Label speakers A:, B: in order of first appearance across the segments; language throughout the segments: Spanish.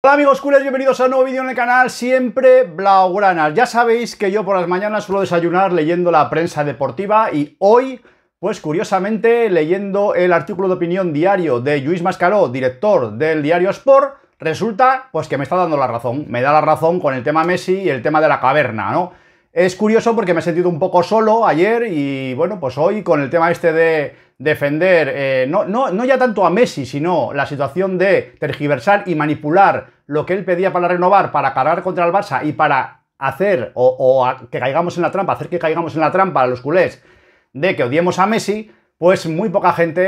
A: Hola amigos culés, bienvenidos a un nuevo vídeo en el canal, siempre Blaugranas. Ya sabéis que yo por las mañanas suelo desayunar leyendo la prensa deportiva y hoy, pues curiosamente, leyendo el artículo de opinión diario de Luis Mascaró, director del diario Sport, resulta pues que me está dando la razón. Me da la razón con el tema Messi y el tema de la caverna, ¿no? Es curioso porque me he sentido un poco solo ayer y bueno, pues hoy con el tema este de defender, eh, no, no, no, ya tanto a Messi, sino la situación de tergiversar y manipular lo que él pedía para renovar, para cargar contra el Barça y para hacer o, que caigamos en la trampa, hacer que caigamos en la trampa a los culés de que odiemos a Messi, pues muy poca gente,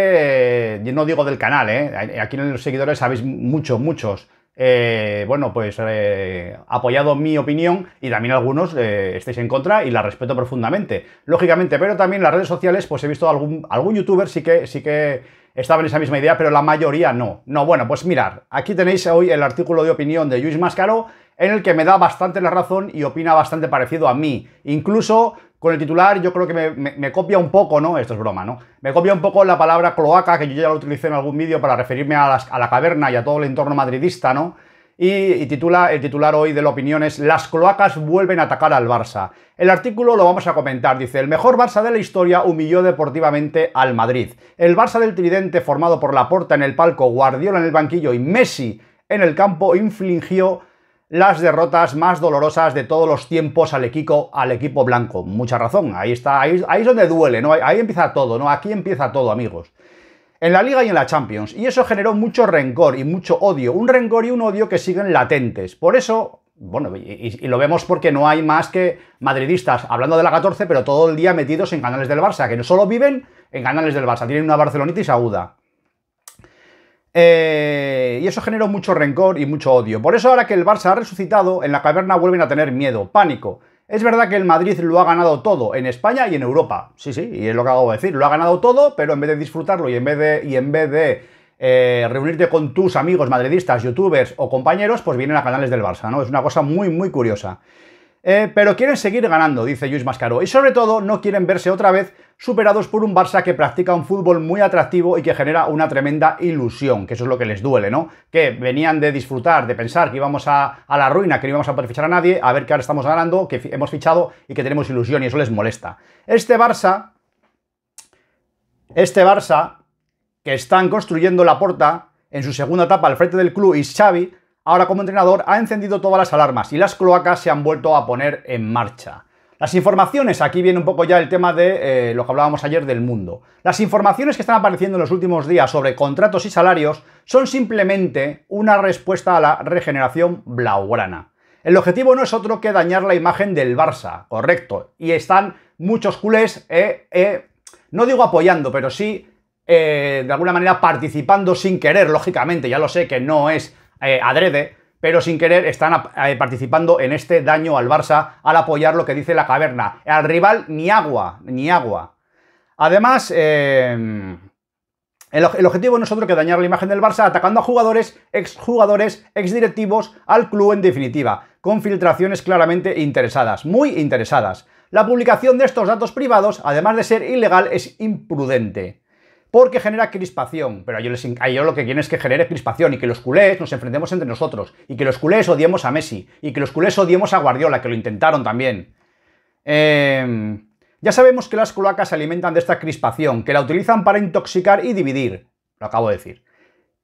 A: eh, no digo del canal, eh, aquí en los seguidores sabéis muchos, muchos, eh, bueno, pues eh, apoyado mi opinión y también algunos eh, estáis en contra y la respeto profundamente, lógicamente, pero también las redes sociales pues he visto algún, algún youtuber sí que, sí que estaba en esa misma idea, pero la mayoría no. No, bueno, pues mirad, aquí tenéis hoy el artículo de opinión de Luis Máscaro en el que me da bastante la razón y opina bastante parecido a mí. Incluso con el titular yo creo que me, copia un poco, ¿no? Esto es broma, ¿no? Me copia un poco la palabra cloaca, que yo ya lo utilicé en algún vídeo para referirme a, la caverna y a todo el entorno madridista, ¿no? Y, titula, el titular hoy de la opinión es Las cloacas vuelven a atacar al Barça. El artículo lo vamos a comentar, dice, el mejor Barça de la historia humilló deportivamente al Madrid. El Barça del Tridente formado por Laporta en el palco, Guardiola en el banquillo y Messi en el campo infligió las derrotas más dolorosas de todos los tiempos al equipo, blanco. Mucha razón, ahí está, ahí, es donde duele, ¿no? Ahí empieza todo, ¿no? Aquí empieza todo, amigos. En la Liga y en la Champions. Y eso generó mucho rencor y mucho odio. Un rencor y un odio que siguen latentes. Por eso, bueno, y, lo vemos porque no hay más que madridistas hablando de la 14, pero todo el día metidos en canales del Barça, que no solo viven en canales del Barça, tienen una barcelonitis aguda. Eh, y eso generó mucho rencor y mucho odio. Por eso ahora que el Barça ha resucitado, en la caverna vuelven a tener miedo, pánico. Es verdad que el Madrid lo ha ganado todo en España y en Europa. Sí, sí, y es lo que acabo de decir. Lo ha ganado todo, pero en vez de disfrutarlo y en vez de, y en vez de eh, reunirte con tus amigos madridistas, youtubers o compañeros, pues vienen a canales del Barça, ¿no? Es una cosa muy, muy curiosa. Eh, pero quieren seguir ganando, dice Luis Mascaro, y sobre todo no quieren verse otra vez superados por un Barça que practica un fútbol muy atractivo y que genera una tremenda ilusión, que eso es lo que les duele, ¿no? Que venían de disfrutar, de pensar que íbamos a, la ruina, que no íbamos a poder fichar a nadie, a ver que ahora estamos ganando, que hemos fichado y que tenemos ilusión, y eso les molesta. Este Barça, este Barça, que están construyendo la porta en su segunda etapa al frente del club y Xavi, ahora como entrenador, ha encendido todas las alarmas y las cloacas se han vuelto a poner en marcha. Las informaciones, aquí viene un poco ya el tema de eh, lo que hablábamos ayer del mundo. Las informaciones que están apareciendo en los últimos días sobre contratos y salarios son simplemente una respuesta a la regeneración blaugrana. El objetivo no es otro que dañar la imagen del Barça, correcto. Y están muchos culés, eh, eh, no digo apoyando, pero sí de alguna manera participando sin querer, lógicamente, ya lo sé que no es eh, adrede, pero sin querer están eh, participando en este daño al Barça al apoyar lo que dice la caverna. Al rival ni agua, ni agua. Además, em, el, objetivo no es otro que dañar la imagen del Barça atacando a jugadores, exjugadores, exdirectivos, al club en definitiva, con filtraciones claramente interesadas, muy interesadas. La publicación de estos datos privados, además de ser ilegal, es imprudente porque genera crispación. Pero ellos, lo que quieren es que genere crispación y que los culés nos enfrentemos entre nosotros, y que los culés odiemos a Messi, y que los culés odiemos a Guardiola, que lo intentaron también. Em, ya sabemos que las cloacas se alimentan de esta crispación, que la utilizan para intoxicar y dividir. Lo acabo de decir.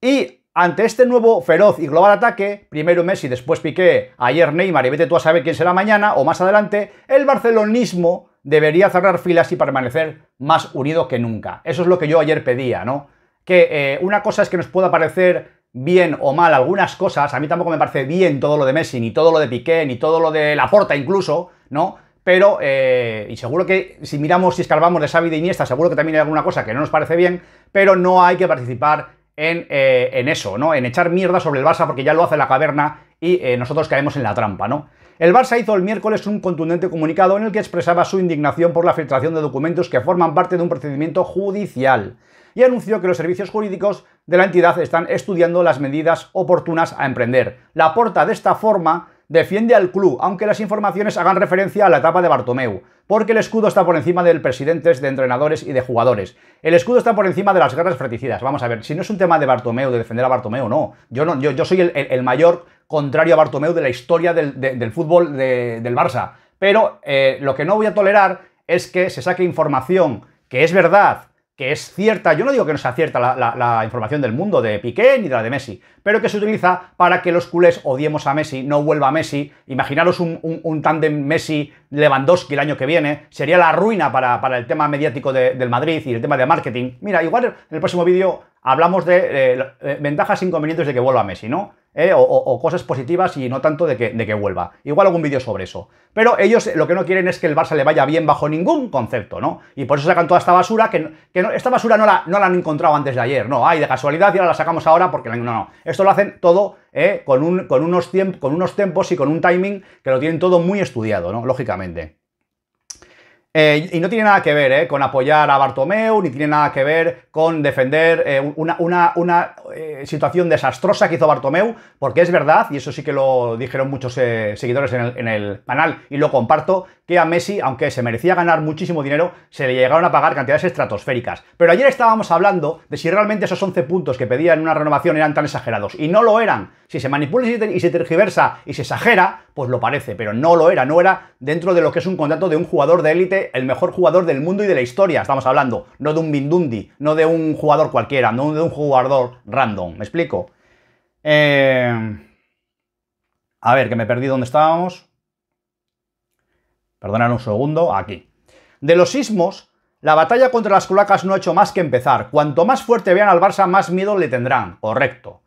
A: Y ante este nuevo feroz y global ataque, primero Messi, después Piqué, ayer Neymar y vete tú a saber quién será mañana o más adelante, el barcelonismo debería cerrar filas y permanecer más unido que nunca. Eso es lo que yo ayer pedía, ¿no? Que eh, una cosa es que nos pueda parecer bien o mal algunas cosas, a mí tampoco me parece bien todo lo de Messi, ni todo lo de Piqué, ni todo lo de Laporta incluso, ¿no? Pero, eh, y seguro que si miramos y escarbamos de Xavi de Iniesta, seguro que también hay alguna cosa que no nos parece bien, pero no hay que participar en, eh, en eso, ¿no? En echar mierda sobre el Barça porque ya lo hace la caverna y nosotros caemos en la trampa, ¿no? El Barça hizo el miércoles un contundente comunicado en el que expresaba su indignación por la filtración de documentos que forman parte de un procedimiento judicial y anunció que los servicios jurídicos de la entidad están estudiando las medidas oportunas a emprender. La porta de esta forma defiende al club, aunque las informaciones hagan referencia a la etapa de Bartomeu, porque el escudo está por encima del presidentes, de entrenadores y de jugadores. El escudo está por encima de las guerras fratricidas. Vamos a ver, si no es un tema de Bartomeu, de defender a Bartomeu, no. Yo, no, yo, yo soy el, mayor contrario a Bartomeu de la historia del, fútbol del Barça. Pero eh, lo que no voy a tolerar es que se saque información que es verdad, que es cierta, yo no digo que no sea cierta la, información del mundo de Piqué ni de la de Messi, pero que se utiliza para que los culés odiemos a Messi, no vuelva a Messi. Imaginaros un, un, tándem Messi-Lewandowski el año que viene, sería la ruina para, el tema mediático del Madrid y el tema de marketing. Mira, igual en el próximo vídeo hablamos de eh, eh, ventajas e inconvenientes de que vuelva Messi, ¿no? ¿Eh? o, cosas positivas y no tanto de que, de que vuelva. Igual algún vídeo sobre eso. Pero ellos lo que no quieren es que el Barça le vaya bien bajo ningún concepto, ¿no? Y por eso sacan toda esta basura, que, esta basura no la, no la han encontrado antes de ayer, no, ay, de casualidad y ahora la sacamos ahora porque no, no. Esto lo hacen todo ¿eh? con, un, con, unos con unos tiempos y con un timing que lo tienen todo muy estudiado, ¿no? Lógicamente. Eh, y no tiene nada que ver eh, con apoyar a Bartomeu, ni tiene nada que ver con defender eh, una, situación desastrosa que hizo Bartomeu, porque es verdad, y eso sí que lo dijeron muchos seguidores en el, en el, canal, y lo comparto, que a Messi, aunque se merecía ganar muchísimo dinero, se le llegaron a pagar cantidades estratosféricas. Pero ayer estábamos hablando de si realmente esos 11 puntos que pedían una renovación eran tan exagerados, y no lo eran. Si se manipula y se tergiversa y se exagera, pues lo parece, pero no lo era, no era dentro de lo que es un contrato de un jugador de élite, el mejor jugador del mundo y de la historia, estamos hablando, no de un Mindundi, no de un jugador cualquiera, no de un jugador random, ¿me explico? Eh, a ver, que me perdí dónde estábamos. Perdonad un segundo, aquí. De los sismos, la batalla contra las cloacas no ha hecho más que empezar. Cuanto más fuerte vean al Barça, más miedo le tendrán. Correcto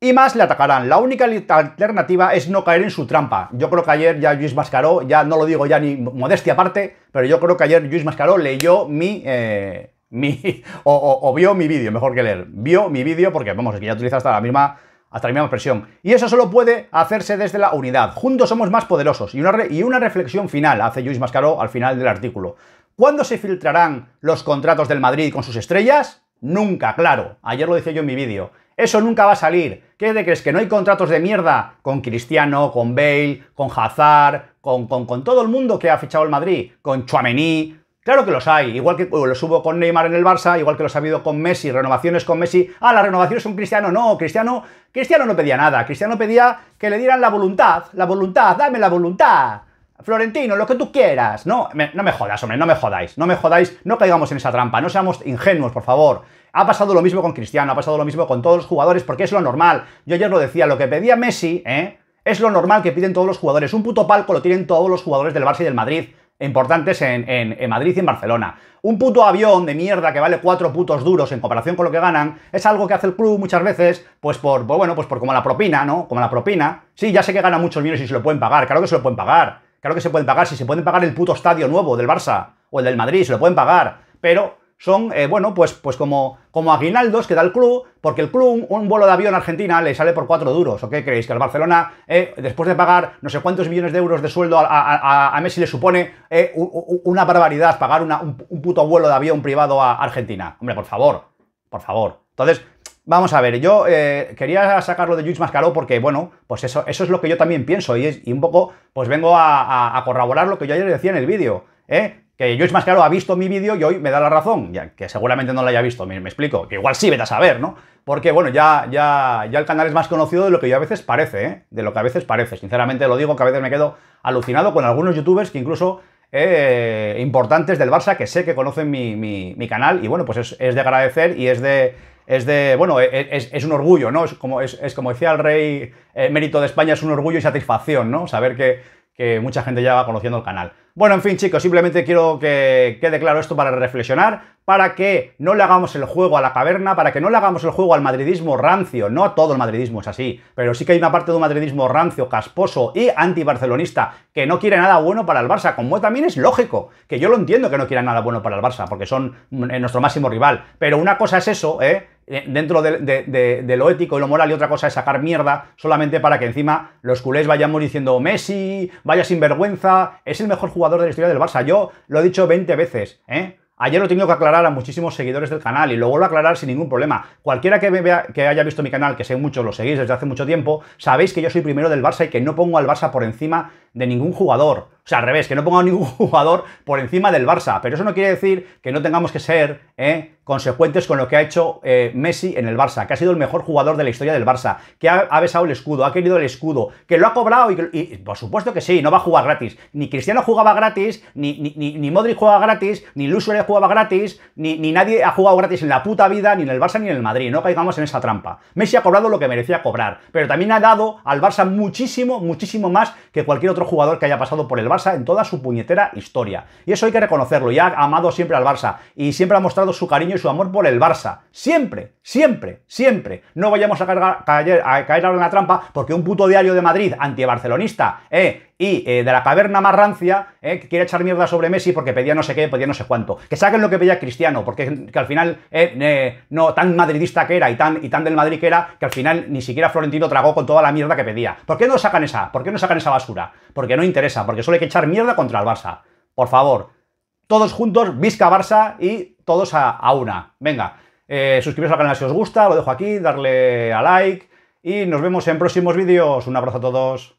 A: y más le atacarán. La única alternativa es no caer en su trampa. Yo creo que ayer ya Luis Mascaró, ya no lo digo ya ni modestia aparte, pero yo creo que ayer Luis Mascaró leyó mi... Eh, mi o, vio mi vídeo, mejor que leer. Vio mi vídeo porque, vamos, que ya utiliza hasta la misma hasta la misma expresión. Y eso solo puede hacerse desde la unidad. Juntos somos más poderosos. Y una, y una reflexión final hace Luis Mascaró al final del artículo. ¿Cuándo se filtrarán los contratos del Madrid con sus estrellas? Nunca, claro. Ayer lo decía yo en mi vídeo. Eso nunca va a salir. ¿Qué te crees? ¿Que no hay contratos de mierda con Cristiano, con Bale, con Hazard, con, con, todo el mundo que ha fichado el Madrid? Con Chouameni. Claro que los hay, igual que los hubo con Neymar en el Barça, igual que los ha habido con Messi, renovaciones con Messi. Ah, las renovaciones con Cristiano, no, Cristiano, Cristiano no pedía nada, Cristiano pedía que le dieran la voluntad, la voluntad, dame la voluntad. Florentino, lo que tú quieras. No, no me jodas, hombre, no me jodáis, no me jodáis, no caigamos en esa trampa, no seamos ingenuos, por favor. Ha pasado lo mismo con Cristiano, ha pasado lo mismo con todos los jugadores, porque es lo normal. Yo ayer lo decía, lo que pedía Messi, ¿eh? Es lo normal que piden todos los jugadores. Un puto palco lo tienen todos los jugadores del Barça y del Madrid, importantes en, Madrid y en Barcelona. Un puto avión de mierda que vale cuatro putos duros en comparación con lo que ganan, es algo que hace el club muchas veces, pues por, pues bueno, pues por como la propina, ¿no? Como la propina. Sí, ya sé que gana muchos millones y se lo pueden pagar, claro que se lo pueden pagar. Claro que se pueden pagar, si se pueden pagar el puto estadio nuevo del Barça o el del Madrid, se lo pueden pagar. Pero son, eh, bueno, pues, pues como, como aguinaldos que da el club, porque el club, un, vuelo de avión a Argentina le sale por cuatro duros. ¿O qué creéis? Que al Barcelona, eh, después de pagar no sé cuántos millones de euros de sueldo a, Messi, le supone eh, una barbaridad pagar un, puto vuelo de avión privado a Argentina. Hombre, por favor, por favor. Entonces, Vamos a ver, yo quería sacarlo de Luis Mascaró porque, bueno, pues eso, eso es lo que yo también pienso y, es, y un poco, pues vengo a, a, corroborar lo que yo ayer decía en el vídeo, ¿eh? Que Joyce Mascaro ha visto mi vídeo y hoy me da la razón, ya que seguramente no lo haya visto, me, explico, que igual sí vete a saber, ¿no? Porque, bueno, ya, ya, ya el canal es más conocido de lo que yo a veces parece, ¿eh? De lo que a veces parece. Sinceramente lo digo que a veces me quedo alucinado con algunos youtubers que incluso eh, importantes del Barça que sé que conocen mi, canal y, bueno, pues es, de agradecer y es de, es de, bueno, es, un orgullo, ¿no? Es como, es, como decía el rey eh, mérito de España, es un orgullo y satisfacción, ¿no? Saber que, que mucha gente ya va conociendo el canal. Bueno, en fin, chicos, simplemente quiero que quede claro esto para reflexionar, para que no le hagamos el juego a la caverna, para que no le hagamos el juego al madridismo rancio. No todo el madridismo es así, pero sí que hay una parte de un madridismo rancio, casposo y antibarcelonista que no quiere nada bueno para el Barça, como también es lógico, que yo lo entiendo que no quieran nada bueno para el Barça, porque son nuestro máximo rival. Pero una cosa es eso, ¿eh? Eh, dentro de, lo ético y lo moral y otra cosa es sacar mierda solamente para que encima los culés vayamos diciendo Messi, vaya sin vergüenza, es el mejor jugador de la historia del Barça. Yo lo he dicho 20 veces, ¿eh? Ayer lo he tenido que aclarar a muchísimos seguidores del canal y lo vuelvo a aclarar sin ningún problema. Cualquiera que, vea, que haya visto mi canal, que sé muchos, lo seguís desde hace mucho tiempo, sabéis que yo soy primero del Barça y que no pongo al Barça por encima de ningún jugador. O sea, al revés, que no ponga ningún jugador por encima del Barça. Pero eso no quiere decir que no tengamos que ser ¿eh? consecuentes con lo que ha hecho eh, Messi en el Barça, que ha sido el mejor jugador de la historia del Barça, que ha, besado el escudo, ha querido el escudo, que lo ha cobrado y, por supuesto que sí, no va a jugar gratis. Ni Cristiano jugaba gratis, ni, ni, ni, Modric jugaba gratis, ni Luis Suárez jugaba gratis, ni, ni nadie ha jugado gratis en la puta vida, ni en el Barça ni en el Madrid. No caigamos en esa trampa. Messi ha cobrado lo que merecía cobrar, pero también ha dado al Barça muchísimo, muchísimo más que cualquier otro jugador que haya pasado por el Barça en toda su puñetera historia. Y eso hay que reconocerlo, y ha amado siempre al Barça, y siempre ha mostrado su cariño y su amor por el Barça. Siempre, siempre, siempre. No vayamos a, caer, a caer ahora en la trampa porque un puto diario de Madrid anti-barcelonista, eh, y eh, de la caverna más rancia, eh, que quiere echar mierda sobre Messi porque pedía no sé qué, pedía no sé cuánto. Que saquen lo que pedía Cristiano, porque que al final, eh, no, tan madridista que era y tan, y tan del Madrid que era, que al final ni siquiera Florentino tragó con toda la mierda que pedía. ¿Por qué no sacan esa? ¿Por qué no sacan esa basura? Porque no interesa, porque solo hay que echar mierda contra el Barça. Por favor, todos juntos, Visca Barça y todos a, una. Venga, suscribiros al canal si os gusta, lo dejo aquí, darle a like y nos vemos en próximos vídeos. Un abrazo a todos.